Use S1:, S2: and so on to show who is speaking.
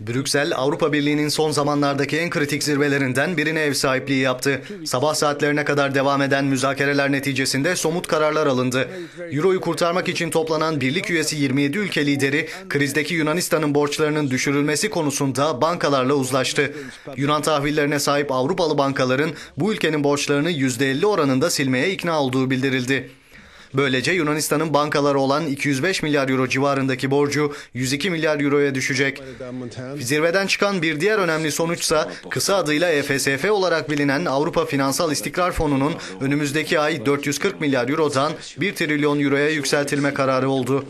S1: Brüksel, Avrupa Birliği'nin son zamanlardaki en kritik zirvelerinden birine ev sahipliği yaptı. Sabah saatlerine kadar devam eden müzakereler neticesinde somut kararlar alındı. Euro'yu kurtarmak için toplanan birlik üyesi 27 ülke lideri, krizdeki Yunanistan'ın borçlarının düşürülmesi konusunda bankalarla uzlaştı. Yunan tahvillerine sahip Avrupalı bankaların bu ülkenin borçlarını %50 oranında silmeye ikna olduğu bildirildi. Böylece Yunanistan'ın bankalara olan 205 milyar euro civarındaki borcu 102 milyar euroya düşecek. Zirveden çıkan bir diğer önemli sonuçsa kısa adıyla EFSF olarak bilinen Avrupa Finansal İstikrar Fonu'nun önümüzdeki ay 440 milyar eurodan 1 trilyon euroya yükseltilme kararı oldu.